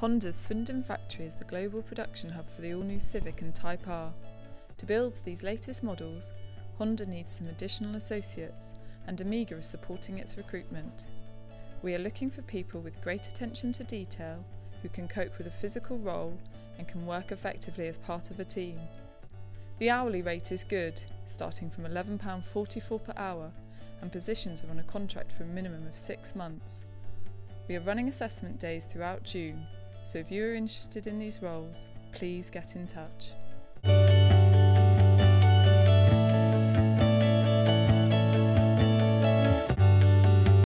Honda's Swindon factory is the global production hub for the all new Civic and Type R. To build these latest models, Honda needs some additional associates, and Omega is supporting its recruitment. We are looking for people with great attention to detail who can cope with a physical role and can work effectively as part of a team. The hourly rate is good, starting from £11.44 per hour, and positions are on a contract for a minimum of six months. We are running assessment days throughout June, so if you are interested in these roles, please get in touch.